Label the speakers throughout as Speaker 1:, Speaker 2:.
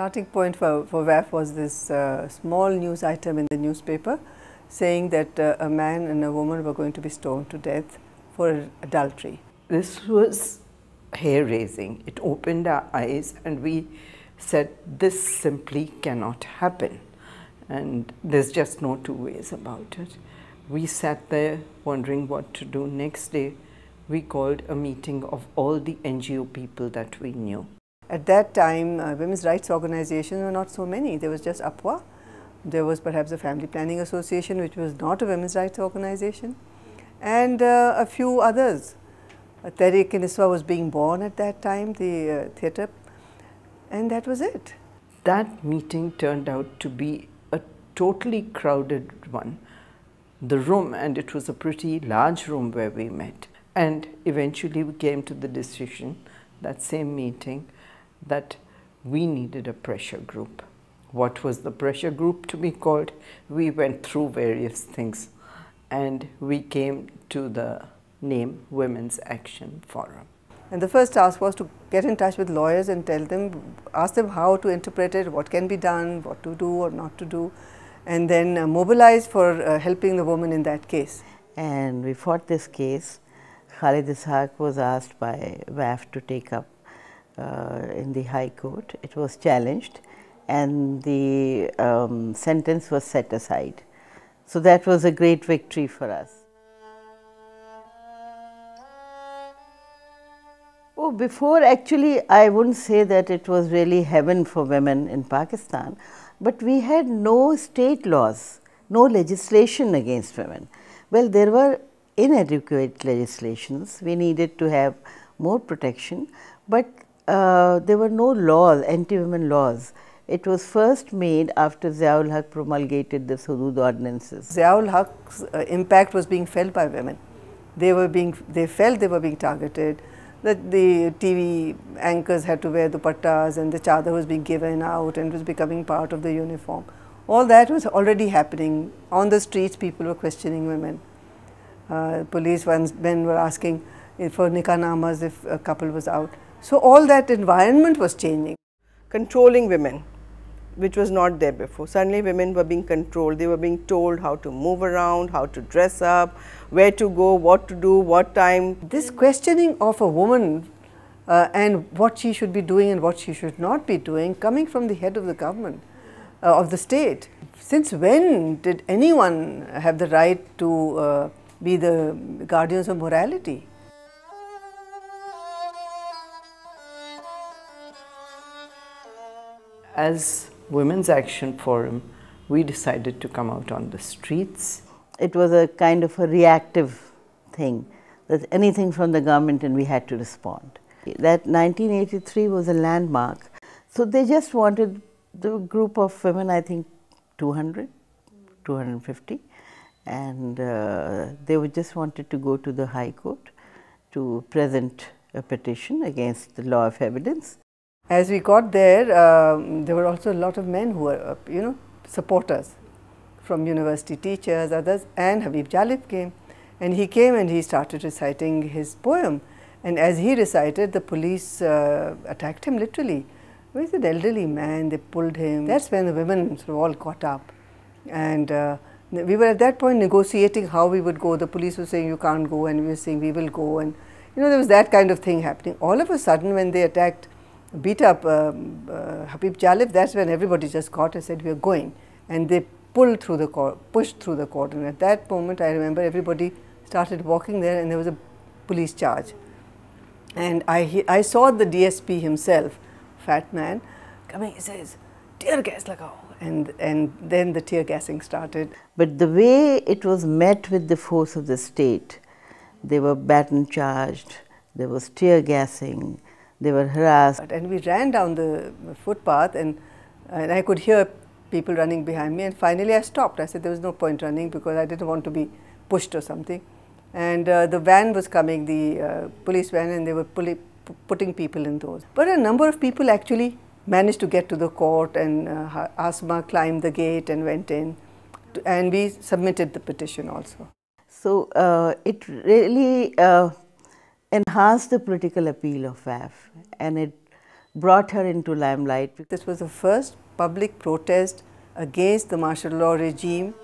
Speaker 1: starting point for, for WAF was this uh, small news item in the newspaper saying that uh, a man and a woman were going to be stoned to death for adultery.
Speaker 2: This was hair raising. It opened our eyes and we said, this simply cannot happen. And there's just no two ways about it. We sat there wondering what to do. Next day, we called a meeting of all the NGO people that we knew.
Speaker 1: At that time, uh, women's rights organizations were not so many. There was just APWA. There was perhaps the Family Planning Association, which was not a women's rights organization, and uh, a few others. Uh, Tehreek-e-Niswan was being born at that time, the uh, theatre, and that was it.
Speaker 2: That meeting turned out to be a totally crowded one. The room, and it was a pretty large room where we met. And eventually we came to the decision, that same meeting, that we needed a pressure group. What was the pressure group to be called? We went through various things and we came to the name Women's Action Forum.
Speaker 1: And the first task was to get in touch with lawyers and tell them, ask them how to interpret it, what can be done, what to do or not to do, and then uh, mobilize for uh, helping the woman in that case.
Speaker 3: And we fought this case. Khalid Ishaq was asked by WAF to take up in the High Court. It was challenged and the um, sentence was set aside. So that was a great victory for us. Oh, before actually, I wouldn't say that it was really heaven for women in Pakistan, but we had no state laws, no legislation against women. Well, there were inadequate legislations. We needed to have more protection, but uh, there were no laws, anti-women laws. It was first made after Ziaul Haq promulgated the Hudud ordinances.
Speaker 1: Ziaul Haq's uh, impact was being felt by women. They were being, they felt they were being targeted. That the TV anchors had to wear dupattas and the chadar was being given out and was becoming part of the uniform. All that was already happening. On the streets, people were questioning women. Uh, police men were asking for nikah namas if a couple was out. So, all that environment was changing.
Speaker 4: Controlling women, which was not there before. Suddenly, women were being controlled. They were being told how to move around, how to dress up, where to go, what to do, what time.
Speaker 1: This questioning of a woman uh, and what she should be doing and what she should not be doing coming from the head of the government, uh, of the state. Since when did anyone have the right to uh, be the guardians of morality?
Speaker 2: As Women's Action Forum, we decided to come out on the streets.
Speaker 3: It was a kind of a reactive thing, anything from the government and we had to respond. That 1983 was a landmark. So they just wanted the group of women, I think 200, 250, and uh, they just wanted to go to the High Court to present a petition against the law of evidence.
Speaker 1: As we got there, um, there were also a lot of men who were, uh, you know, supporters from university teachers, others, and Habib Jalib came. And he came and he started reciting his poem. And as he recited, the police uh, attacked him literally. He was an elderly man, they pulled him. That's when the women sort of all caught up. And uh, we were at that point negotiating how we would go. The police were saying, you can't go, and we were saying, we will go. And, you know, there was that kind of thing happening. All of a sudden, when they attacked beat up um, uh, Habib Jalib, that's when everybody just got and said, we are going. And they pulled through the, pushed through the cordon. At that moment, I remember everybody started walking there and there was a police charge. And I, I saw the DSP himself, fat man, coming, he says, tear gas lagao. And, and then the tear gassing started.
Speaker 3: But the way it was met with the force of the state, they were baton charged, there was tear gassing, they were harassed.
Speaker 1: And we ran down the footpath and, and I could hear people running behind me and finally I stopped. I said there was no point running because I didn't want to be pushed or something. And uh, the van was coming, the uh, police van and they were putting people in those. But a number of people actually managed to get to the court and uh, Asma climbed the gate and went in and we submitted the petition also.
Speaker 3: So uh, it really uh, enhanced the political appeal of WAF and it brought her into limelight.
Speaker 1: This was the first public protest against the martial law regime.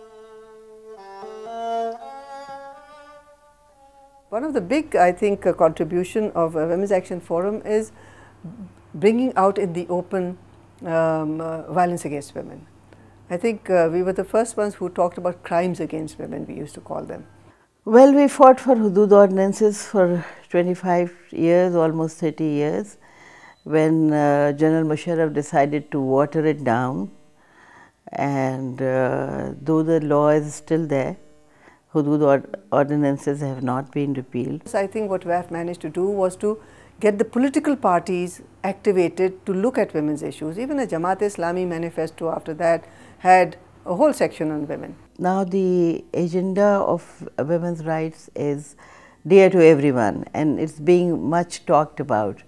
Speaker 1: One of the big, I think, uh, contribution of uh, Women's Action Forum is bringing out in the open um, uh, violence against women. I think uh, we were the first ones who talked about crimes against women, we used to call them.
Speaker 3: Well, we fought for Hudud ordinances for 25 years, almost 30 years, when uh, General Musharraf decided to water it down. And uh, though the law is still there, Hudud ordinances have not been repealed.
Speaker 1: So I think what WAF managed to do was to get the political parties activated to look at women's issues. Even a Jamaat-e-Islami manifesto after that had a whole section on women.
Speaker 3: Now the agenda of women's rights is dear to everyone and it's being much talked about.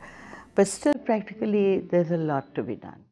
Speaker 3: But still practically there's a lot to be done.